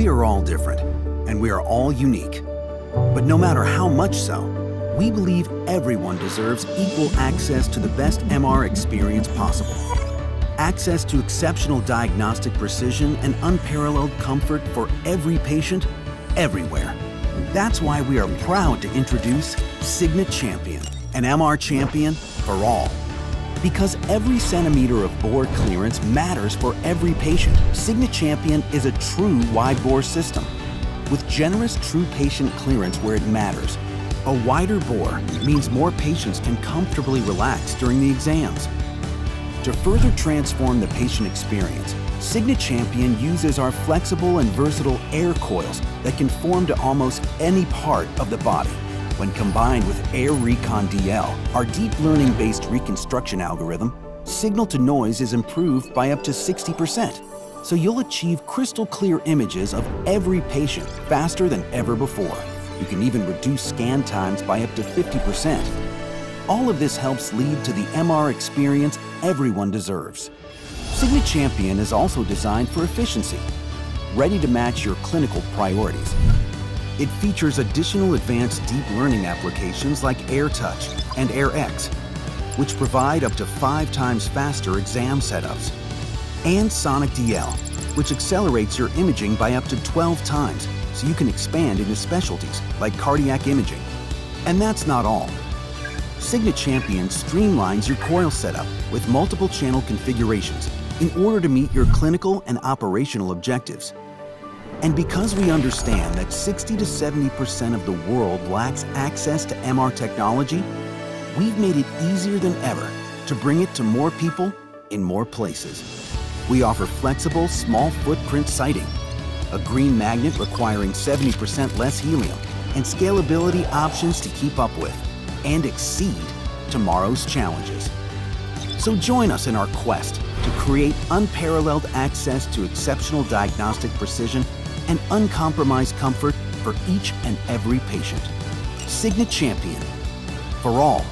We are all different, and we are all unique. But no matter how much so, we believe everyone deserves equal access to the best MR experience possible. Access to exceptional diagnostic precision and unparalleled comfort for every patient, everywhere. That's why we are proud to introduce SIGNA Champion, an MR champion for all. Because every centimeter of bore clearance matters for every patient, SIGNA Champion is a true wide bore system. With generous true patient clearance where it matters, a wider bore means more patients can comfortably relax during the exams. To further transform the patient experience, SIGNA Champion uses our flexible and versatile air coils that can form to almost any part of the body. When combined with Air Recon DL, our deep learning-based reconstruction algorithm, signal to noise is improved by up to 60%, so you'll achieve crystal clear images of every patient faster than ever before. You can even reduce scan times by up to 50%. All of this helps lead to the MR experience everyone deserves. SIGNA Champion is also designed for efficiency, ready to match your clinical priorities. It features additional advanced deep learning applications like AirTouch and AirX, which provide up to five times faster exam setups, and Sonic DL, which accelerates your imaging by up to 12 times so you can expand into specialties like cardiac imaging. And that's not all. SIGNA Champion streamlines your coil setup with multiple channel configurations in order to meet your clinical and operational objectives. And because we understand that 60 to 70% of the world lacks access to MR technology, we've made it easier than ever to bring it to more people in more places. We offer flexible, small footprint siting, a green magnet requiring 70% less helium, and scalability options to keep up with and exceed tomorrow's challenges. So join us in our quest to create unparalleled access to exceptional diagnostic precision and uncompromised comfort for each and every patient. SIGNA Champion, for all